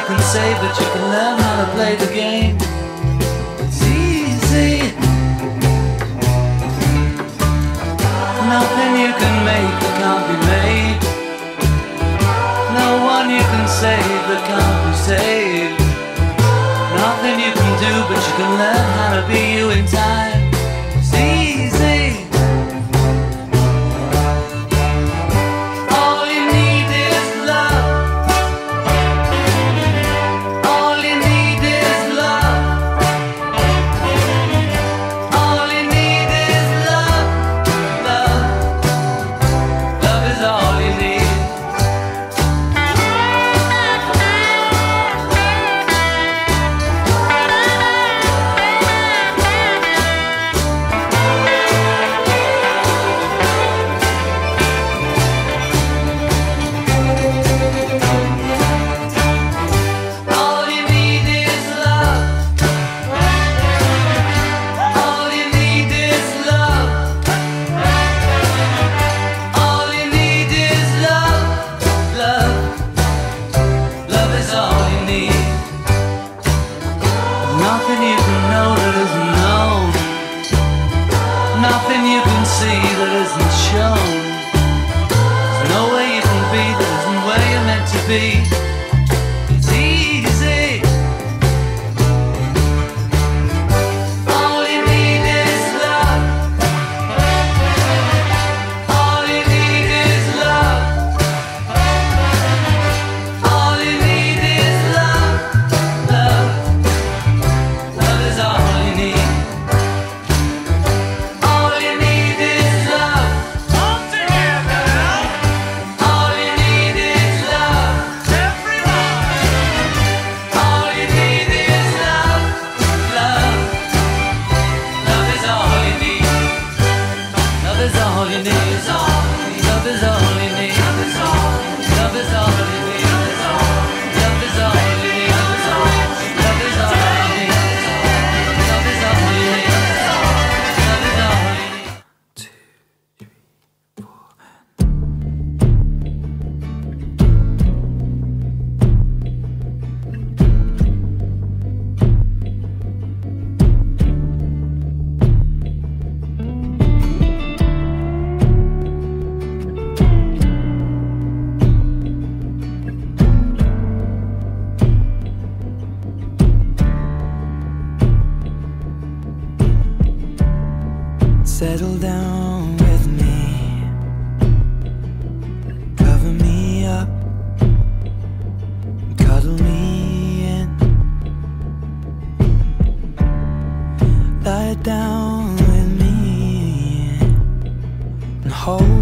you can save, but you can learn how to play the game. It's easy. Nothing you can make that can't be made. No one you can save that can't be saved. shown. There's no way you can be, there isn't where you're meant to be. Settle down with me. Cover me up. Cuddle me in. Lie down with me And hold